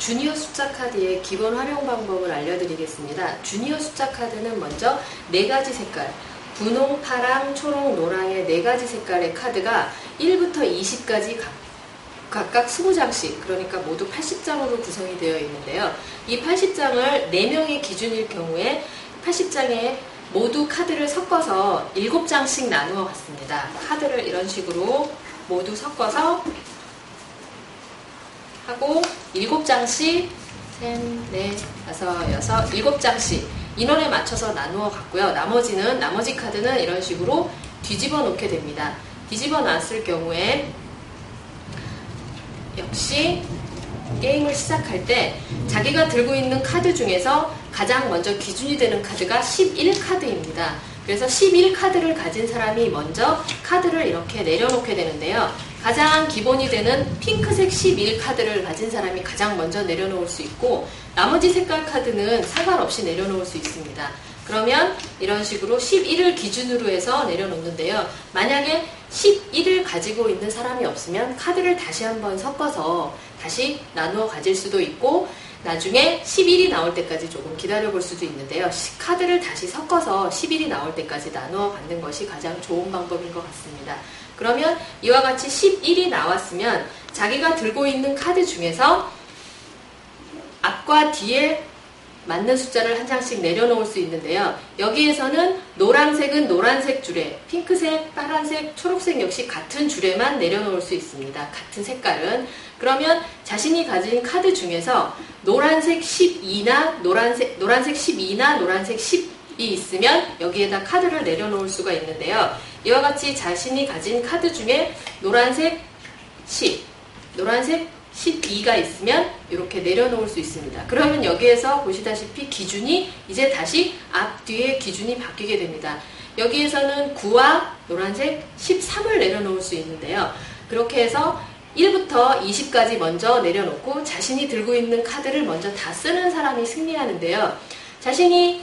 주니어 숫자 카드의 기본 활용 방법을 알려드리겠습니다. 주니어 숫자 카드는 먼저 네 가지 색깔, 분홍, 파랑, 초록, 노랑의 네 가지 색깔의 카드가 1부터 20까지 각각 20장씩, 그러니까 모두 80장으로 구성이 되어 있는데요. 이 80장을 4명의 기준일 경우에 80장에 모두 카드를 섞어서 7장씩 나누어 갔습니다. 카드를 이런 식으로 모두 섞어서 하고 7장씩 셋, 넷, 다섯, 여섯, 일곱 장씩 인원에 맞춰서 나누어 갔고요. 나머지는 나머지 카드는 이런 식으로 뒤집어 놓게 됩니다. 뒤집어 놨을 경우에 역시 게임을 시작할 때 자기가 들고 있는 카드 중에서 가장 먼저 기준이 되는 카드가 11카드입니다. 그래서 11카드를 가진 사람이 먼저 카드를 이렇게 내려놓게 되는데요. 가장 기본이 되는 핑크색 11 카드를 가진 사람이 가장 먼저 내려놓을 수 있고 나머지 색깔 카드는 상관없이 내려놓을 수 있습니다. 그러면 이런 식으로 11을 기준으로 해서 내려놓는데요. 만약에 11을 가지고 있는 사람이 없으면 카드를 다시 한번 섞어서 다시 나누어 가질 수도 있고 나중에 11이 나올 때까지 조금 기다려 볼 수도 있는데요. 카드를 다시 섞어서 11이 나올 때까지 나누어 갖는 것이 가장 좋은 방법인 것 같습니다. 그러면 이와 같이 11이 나왔으면 자기가 들고 있는 카드 중에서 앞과 뒤에 맞는 숫자를 한 장씩 내려놓을 수 있는데요. 여기에서는 노란색은 노란색 줄에, 핑크색, 파란색, 초록색 역시 같은 줄에만 내려놓을 수 있습니다. 같은 색깔은. 그러면 자신이 가진 카드 중에서 노란색 12나 노란색, 노란색 12나 노란색 10이 있으면 여기에다 카드를 내려놓을 수가 있는데요. 이와 같이 자신이 가진 카드 중에 노란색 10, 노란색 12가 있으면 이렇게 내려놓을 수 있습니다. 그러면 여기에서 보시다시피 기준이 이제 다시 앞뒤의 기준이 바뀌게 됩니다. 여기에서는 9와 노란색 13을 내려놓을 수 있는데요. 그렇게 해서 1부터 20까지 먼저 내려놓고 자신이 들고 있는 카드를 먼저 다 쓰는 사람이 승리하는데요. 자신이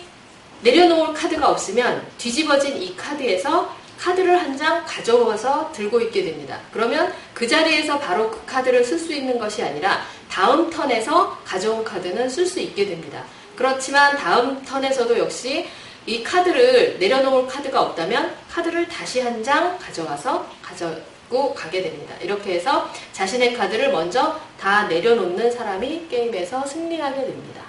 내려놓을 카드가 없으면 뒤집어진 이 카드에서 카드를 한 장 가져와서 들고 있게 됩니다. 그러면 그 자리에서 바로 그 카드를 쓸 수 있는 것이 아니라 다음 턴에서 가져온 카드는 쓸 수 있게 됩니다. 그렇지만 다음 턴에서도 역시 이 카드를 내려놓을 카드가 없다면 카드를 다시 한 장 가져와서 가져 고 가게 됩니다. 이렇게 해서 자신의 카드를 먼저 다 내려놓는 사람이 게임에서 승리하게 됩니다.